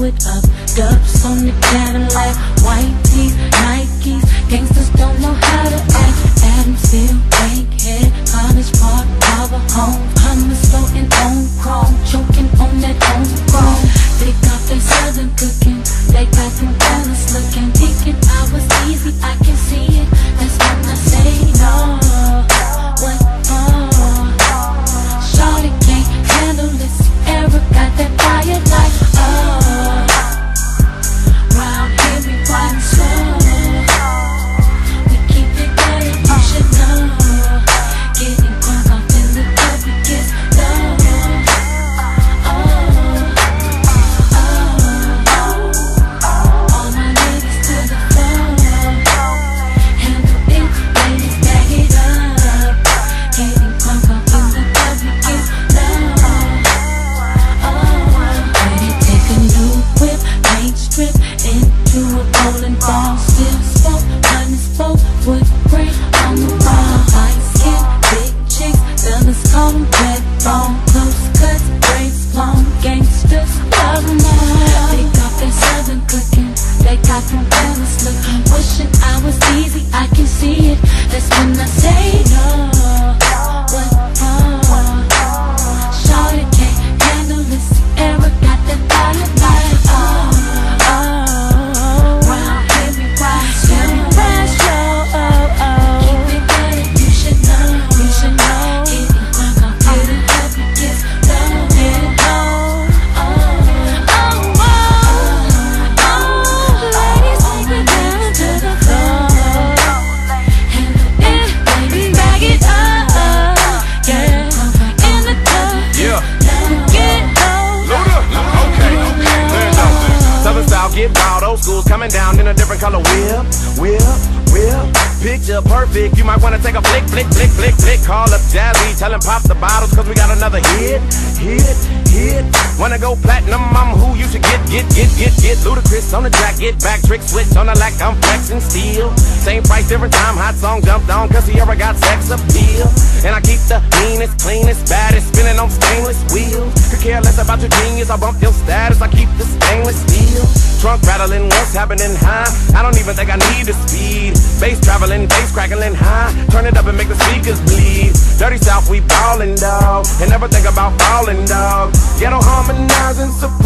on the Cadillac, white teeth, Nikes. Gangsters don't know how to act. Adamsville, Bankhead, College Park, Carver Home. Hummers floating on chrome, choking on that homegrown. They got their southern cooking, they got them balance looking. Fellas looking. Wishing I was easy, I can see it. That's when I say coming down in a different color. Whip, whip, whip. Picture perfect. You might wanna take a flick, flick, flick, flick, flick. Call up Jazze, tell him pop the bottles, cause we got another hit, hit, hit. Wanna go platinum? I'm who you should get, get, get, get, get. Ludacris on the track, get back, trick switch on the lack. I'm flexing steel. Same price, different time. Hot song jumped on, cause Ciara got sex appeal. And I keep the meanest, cleanest, baddest, spinning on stainless wheels. Could care less about your genius, I bump your status, I keep the stainless steel. Trunk rattling, what's happening high? I don't even think I need the speed. Bass traveling, bass crackling high. Turn it up and make the speakers bleed. Dirty South, we ballin', dog. And never think about falling, dog. Ghetto hum harmonizing.